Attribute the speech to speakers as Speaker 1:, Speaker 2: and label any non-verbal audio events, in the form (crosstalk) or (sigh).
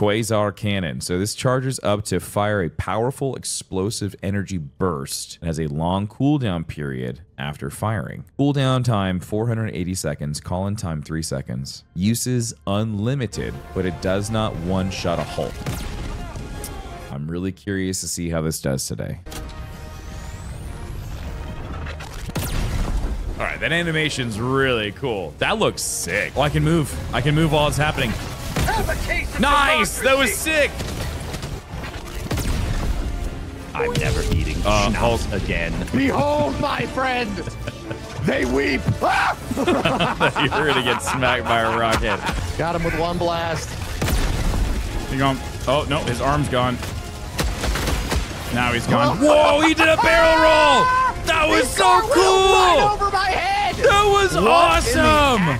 Speaker 1: Quasar Cannon. So this charges up to fire a powerful explosive energy burst and has a long cooldown period after firing. Cooldown time 480 seconds, call in time 3 seconds. Uses unlimited, but it does not one-shot a Hulk. I'm really curious to see how this does today. All right, that animation's really cool. That looks sick. Oh, I can move. I can move while it's happening. Nice! That was sick!
Speaker 2: I'm never eating
Speaker 1: Uh,
Speaker 2: schnapps
Speaker 1: Hulk.
Speaker 2: again.
Speaker 3: Behold, my friend. They weep. Ah! (laughs) (laughs)
Speaker 1: You're gonna get smacked by a rocket.
Speaker 3: Got him with one blast.
Speaker 4: You going? Oh no, his arm's gone. Now he's gone. (laughs)
Speaker 1: Whoa, he did a barrel roll! That was so
Speaker 3: Right
Speaker 1: cool!
Speaker 3: over my head.
Speaker 1: That was
Speaker 3: What
Speaker 1: awesome!